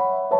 you